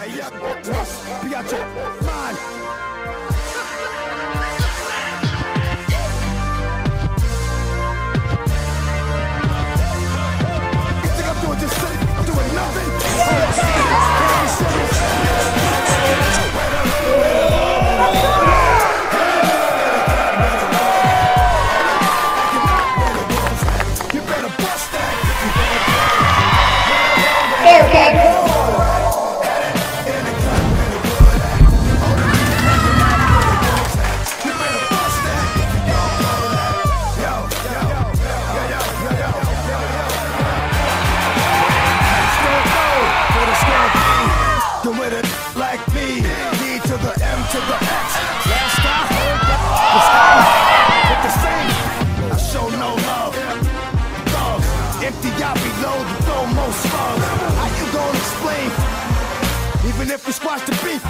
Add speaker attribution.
Speaker 1: Hey, ja, was, Piaggio, like me. D to the M to the X. Last I heard was with the same. I show no love. Thugs, empty out below the throw most slugs. How you gonna explain? Even if we squash the beef.